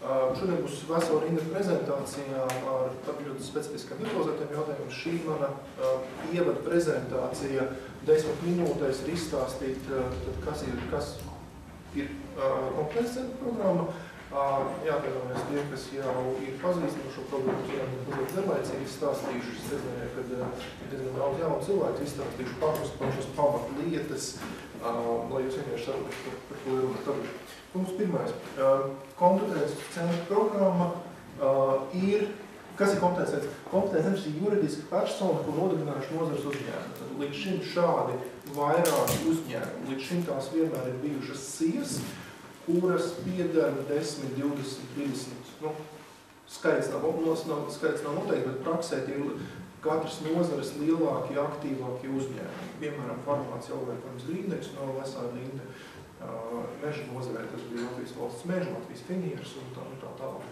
Šodien būs vesela rinda prezentācijām ar ļoti specifiskām detalizētiem jautājumiem. Šī mana ievada prezentācija desmit minūtēs ir izstāstīt, kas ir, kas ir kompetences centra programma. Jāpiedomājas tie, kas jau ir pazīstami šo programmu, jau mazliet garlaicīgi izstāstījuši. Es redzēju, ka ir diezgan daudz jaunu cilvēku izstāstījuši pašas, pašas pamat lietas, lai jūs vienkārši saprotat, par, par ko ir runa tagad. Mums pirmais, kompetences centra programma ir, kas ir kompetences? Kompetences ir juridiska persona, ko nodibinājuši nozares uzņēmumi. Līdz šim šādi vairāki uzņēmumi, līdz šim tās vienmēr ir bijušas sies, kuras piedara 10, 20, 30, nu, skaits nav, skaits nav noteikti, bet praksē tie katras nozares lielākie, aktīvākie uzņēmumi. Piemēram, farmācija pirms Grīndeks, no vesā Grīnde. Meža nozarē tas bija Latvijas valsts meža, Latvijas finieris un tā, un tā tālāk.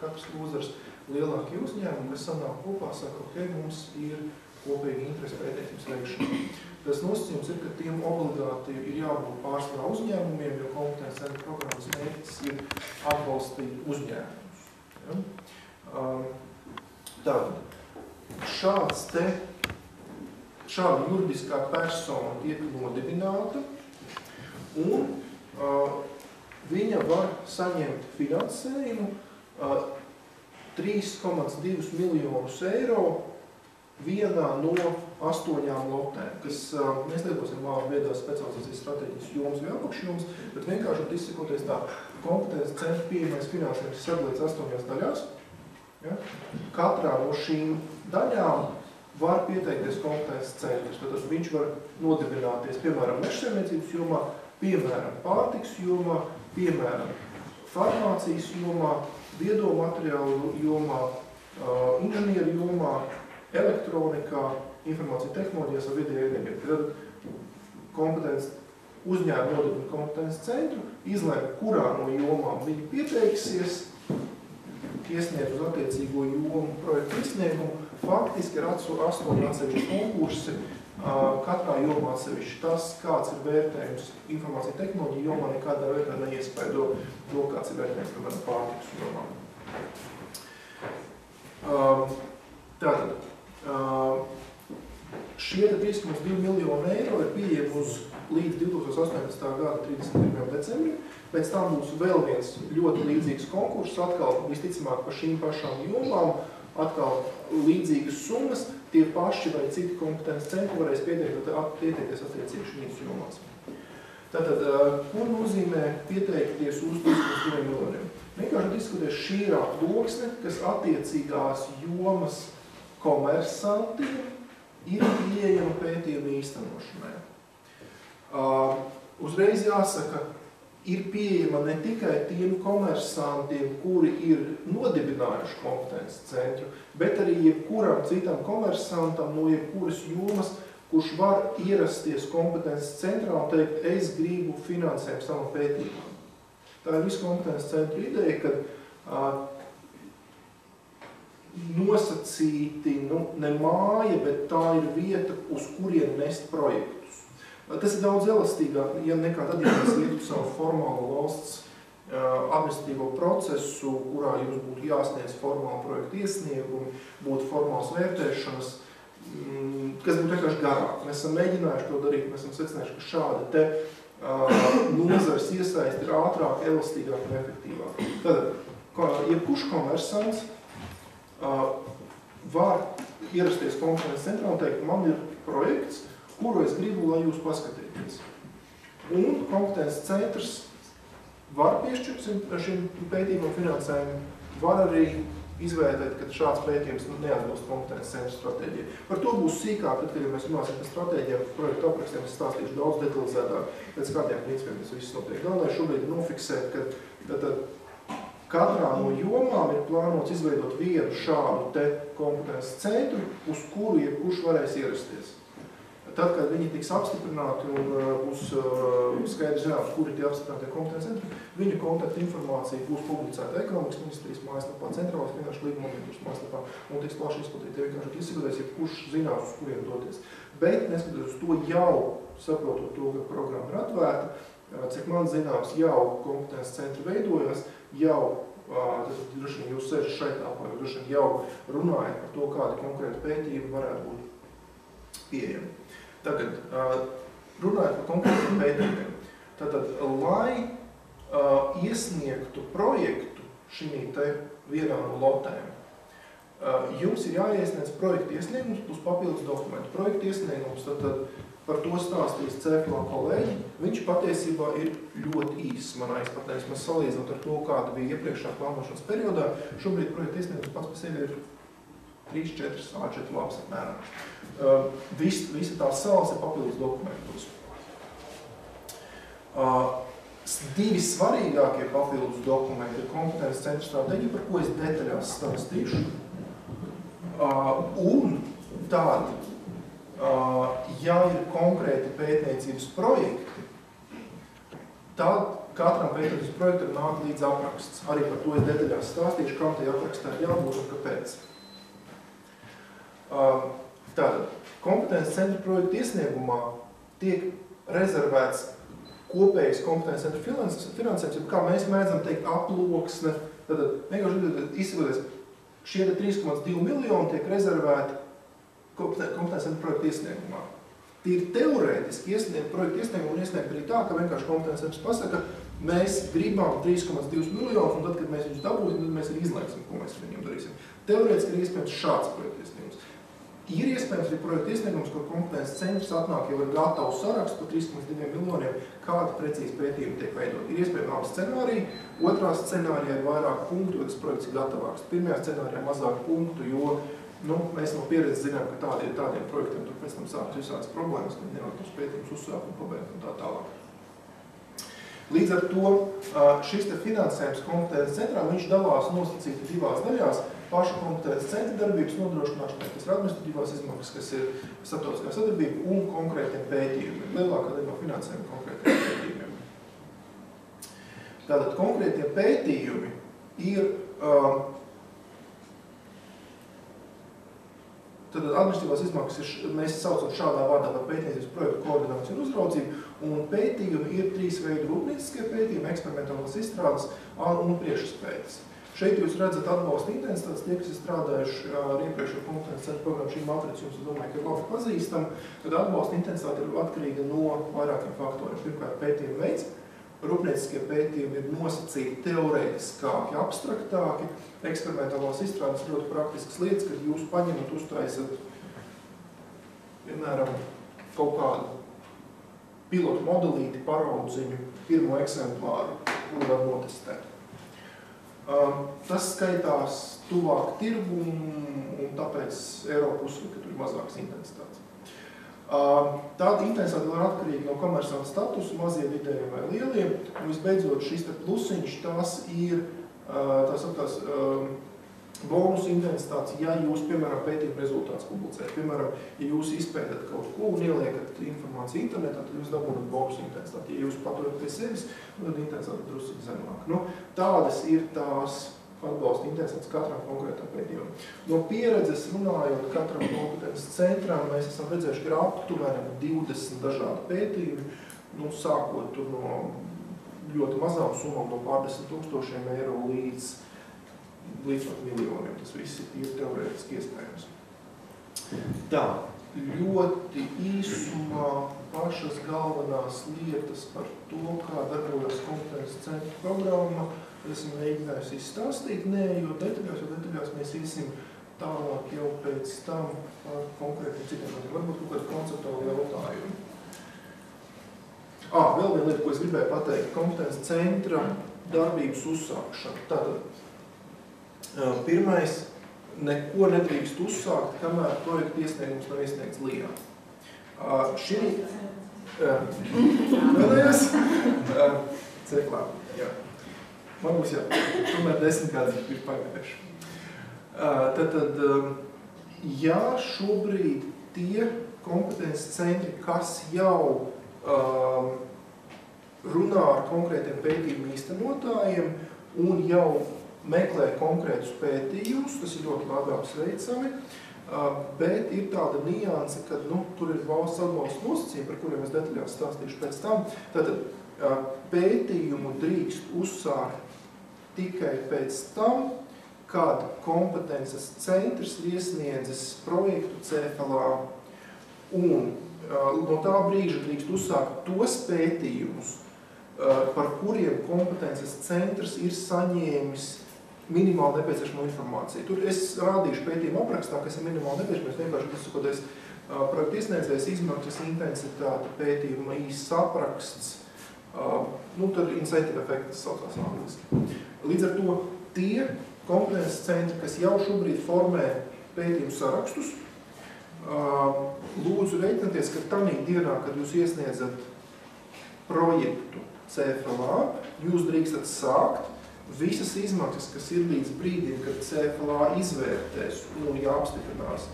Katras nozares lielākie uzņēmumi, kas sanāk kopā, saka, ok, mums ir kopīgi interesi pētniecības veikšana. Tas nosacījums ir, ka tiem obligāti ir jābūt pārsvarā uzņēmumiem, jo kompetences centra programmas mērķis ir atbalstīt uzņēmumus. Ja? Tātad, šāds te, šāda juridiskā persona tiek nodibināta un uh, viņa var saņemt finansējumu uh, 3,2 miljonus eiro vienā no astoņām lotēm, kas, uh, mēs nedosim vārdu viedās specializācijas strateģijas jomas vai apakšjomas, bet vienkārši izsakoties tā, kompetences centra pieejamais finansējums sadalīts astoņās daļās. Ja? Katrā no šīm daļām var pieteikties kompetences centrs. Tad viņš var nodibināties, piemēram, mežsaimniecības jomā, piemēram, pārtiks jomā, piemēram, farmācijas jomā, viedo materiālu jomā, inženieru jomā, elektronikā, informācija tehnoloģijas un vidēja enerģija. Tad kompetence uzņēma nodibina kompetences centru, izlēma, kurā no jomām viņi pieteiksies, iesniedz uz attiecīgo jomu projektu izsniegumu. Faktiski ir astoņi atsevišķi konkursi, katrā jomā atsevišķi tas, kāds ir vērtējums informācija tehnoloģija jomā, nekādā veidā neiespēdo to, kāds ir vērtējums, piemēram, pārtiks jomā. Tātad, šie 3,2 miljoni eiro ir pieejami uz līdz 2018. gada 31. decembrim. Pēc tam būs vēl viens ļoti līdzīgs konkurss, atkal visticamāk par šīm pašām jomām, atkal līdzīgas summas, tie paši vai citi kompetences centri varēs pieteikties attiecīgi šīs jomās. Tātad, ko nozīmē pieteikties uz 2,2 miljoniem? Vienkārši diskutēs šī ir aploksne, kas attiecīgās jomas komersantiem ir pieejama pētījuma īstenošanai. Uzreiz jāsaka, ir pieejama ne tikai tiem komersantiem, kuri ir nodibinājuši kompetences centru, bet arī jebkuram citam komersantam no jebkuras jomas, kurš var ierasties kompetences centrā un teikt, es gribu finansējumu savam pētījumam. Tā ir visu kompetences centra ideja, kad uh, nosacīti, nu, ne māja, bet tā ir vieta, uz kurien nest projektu. Tas ir daudz elastīgāk, ja nekā tad, ja mēs ietu savu formālu valsts administratīvo procesu, kurā jums būtu jāsniedz formāli projektu iesniegumi, būtu formāls vērtēšanas, mm, kas būtu vienkārši garāk. Mēs esam mēģinājuši to darīt, mēs esam secinājuši, ka šāda te uh, nozars iesaist ir ātrāk, elastīgāk un efektīvāk. Tad, jebkurš komersants uh, var ierasties konferences centrā un teikt, man ir projekts, kuru es gribu, lai jūs paskatīties. Un kompetences centrs var piešķirt šim pētījumam finansējumu, var arī izvērtēt, ka šāds pētījums neatbilst kompetences centra stratēģijai. Par to būs sīkāk, tad, kad mēs runāsim par stratēģijām, projektu aprakstiem, es stāstīšu daudz detalizētāk, pēc kādiem principiem tas viss notiek. Galvenais šobrīd nofiksēt, ka tad, katrā no jomām ir plānots izveidot vienu šādu te kompetences centru, uz kuru jebkurš varēs ierasties. Tad, kad viņi tiks apstiprināti un uh, būs uh, skaidrs zināt, kuri tie apstiprinātie kompetenci centri, viņu kontakta informācija būs publicēta ekonomikas ministrijas mājaslapā, centrālās finanšu līguma aģentūras mājaslapā un tiks plaši izplatīta. Tie vienkārši izsakoties, ja kurš zinās, uz kuriem doties. Bet, neskatoties uz to, jau saprotot to, ka programma ir atvērta, uh, cik man zināms, jau kompetences centri veidojas, jau droši vien jūs sēžat šeit telpā, jūs droši vien jau runājat par to, kādi konkrēti pētījumi varētu būt pieejami. Tagad, runājot par konkrētiem pētījumiem, tātad, lai iesniegtu projektu šī te vienā no lotēm, jums ir jāiesniedz projekta iesniegums plus papildus dokumentu. Projekta iesniegums tad, tad par to stāstīs CFLA kolēģi. Viņš patiesībā ir ļoti īss manā izpratnē, vismaz salīdzinot ar to, kāda bija iepriekšā plānošanas periodā. Šobrīd projekta iesniegums pats par sevi ir 3-4 A4 labs apmēram. Uh, vis, visa tā salas ir papildus dokumentus. Uh, divi svarīgākie papildus dokumenti ir kompetences centra stratēģija, par ko es detaļās stāstīšu. Uh, un tādi ja ir konkrēti pētniecības projekti, tad katram pētniecības projektam nāk līdz apraksts. Arī par to es detaļās stāstīšu, kam tai aprakstā jābūt un kāpēc. Tātad, kompetences centra projekta iesniegumā tiek rezervēts kopējs kompetences centra finansējums, kā mēs mēdzam teikt, aploksne. Tātad, vienkārši izsakoties, šie 3,2 miljoni tiek rezervēti kompetences projekta iesniegumā. Tīri teorētiski iesniegt projektu iesniegumu un iesniegt arī tā, ka vienkārši kompetences pasaka, mēs gribam 3,2 miljonus, un tad, kad mēs viņus dabūsim, tad mēs arī izlēksim, ko mēs viņiem darīsim. Teorētiski ir iespējams šāds projekta iesniegums. Ir iespējams arī projekta iesniegums, kur kompetences centrs atnāk jau ar gatavu sarakstu par 3,2 miljoniem, kāda precīzi pētījumi tiek veidot. Ir iespējams abi scenāriji, otrā scenārijā ir vairāk punktu, jo tas projekts ir gatavāks. Pirmajā scenārijā mazāk punktu, jo Nu, mēs no pieredzes zinām, ka tādi, tādiem projektiem tur pēc tam sākas visādas problēmas, ka nevar tos pētījumus uzsākt un pabeigt un tā tālāk. Līdz ar to šis te finansējums kompetences centrā, viņš dalās nosacīti divās daļās. Paša kompetences centra darbības nodrošināšanai, kas ir administratīvās izmaksas, kas ir starptautiskā sadarbība un konkrētiem pētījumiem. Lielākā daļa no finansējuma konkrētiem pētījumiem. Tātad konkrētie pētījumi ir uh, Tad administratīvās izmaksas ir, mēs saucam šādā vārdā par pētniecības projektu koordināciju un uzraudzību, un pētījumi ir trīs veidu rūpnieciskie pētījumi, eksperimentālās izstrādes un priekšspējas. Šeit jūs redzat atbalsta intensitātes, tie, kas ir strādājuši ar iepriekšējo kompetences centru programmu, šī matrica jums, domāju, ka ir labi pazīstama, tad atbalsta intensitāte ir atkarīga no vairākiem faktoriem. Pirmkārt, pētījuma veids, rūpnieciskie pētījumi ir nosacīti teorētiskāki, abstraktāki, eksperimentālās izstrādes ļoti praktiskas lietas, kad jūs paņemat, uztaisat, piemēram, kaut kādu pilotu modelīti, paraudziņu, pirmo eksemplāru, un var notestēt. Tas skaitās tuvāk tirgumu, un tāpēc Eiropa uzskata, ka tur ir mazāks intensitātes. Um, tāda intensitāte var atkarīga no komersanta statusa, mazie vidējiem vai lieliem, un visbeidzot šis te plusiņš, tās ir tā sakās, bonus intensitātes, ja jūs, piemēram, pētījuma rezultāts publicējat. Piemēram, ja jūs izpētat kaut ko un ieliekat informāciju internetā, tad jūs dabūnat bonus intensitāti. Ja jūs paturat pie sevis, tad intensitāte drusku zemāk. Nu, tādas ir tās atbalsta intensitātes katram konkrētam pētījumam. No pieredzes runājot katram kompetences centram, mēs esam redzējuši, ka ir aptuveni 20 dažādi pētījumi, nu, sākot no ļoti mazām summām, no pārdesmit tūkstošiem eiro līdz, līdz pat miljoniem. Tas viss ir teorētiski iespējams. Tā, ļoti īsumā pašas galvenās lietas par to, kā darbojas kompetences centra programma, esmu mēģinājis izstāstīt, nē, jo detaļās, jo detaļās mēs iesim tālāk jau pēc tam par konkrētiem citiem, varbūt kaut kādi konceptuāli jautājumi. Ah, vēl viena lieta, ko es gribēju pateikt, kompetences centra darbības uzsākšana. Tātad, pirmais, neko nedrīkst uzsākt, kamēr projekta iesniegums nav iesniegts LIA. Šī, vēlējās, ceklā, jā. Man būs jā, tomēr desmit gadi ir pagājuši. Tad, tad, ja šobrīd tie kompetences centri, kas jau runā ar konkrētiem pētījumu īstenotājiem un jau meklē konkrētus pētījumus, tas ir ļoti labi apsveicami, bet ir tāda nianse, ka nu, tur ir valsts atbalsta nosacījumi, par kuriem es detaļās stāstīšu pēc tam. Tātad pētījumu drīkst uzsākt tikai pēc tam, kad kompetences centrs ir iesniedzis projektu CFLA. Un no tā brīža drīkst uzsākt tos pētījumus, par kuriem kompetences centrs ir saņēmis minimāli nepieciešamo informāciju. Tur es rādīšu pētījumu aprakstā, kas ir minimāli nepieciešams, vienkārši izsakoties projekta izsniedzējs izmaksas intensitāte, pētījuma īsts apraksts, nu tad incentive efekts saucās angliski. Līdz ar to tie kompetences centri, kas jau šobrīd formē pētījumu sarakstus, lūdzu reiķināties, ka tanī dienā, kad jūs iesniedzat projektu CFLA, jūs drīkstat sākt visas izmaksas, kas ir līdz brīdim, kad CFLA izvērtēs un jāapstiprinās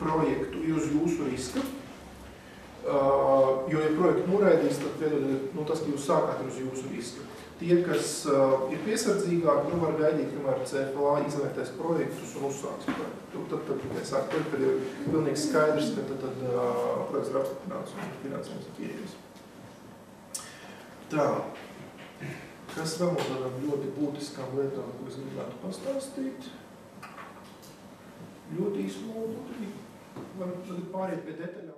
projektu uz jūsu riska, jo, ja projektu noraidīs, tad nu, tas, ka jūs sākāt uz jūsu riska. Tie, kas uh, ir piesardzīgāki, nu var gaidīt, kamēr CFLA izvērtēs projektus un uzsāks projektu. Tad, tad tikai sāk projektu, kad ir pilnīgi skaidrs, ka tad, tad uh, projekts ir apstiprināts un finansējums ir pieejams. Tā. Kas tādām ļoti būtiskām lietām, ko es gribētu pastāstīt? Ļoti īsti lūdzu, varam pāriet pie detaļām.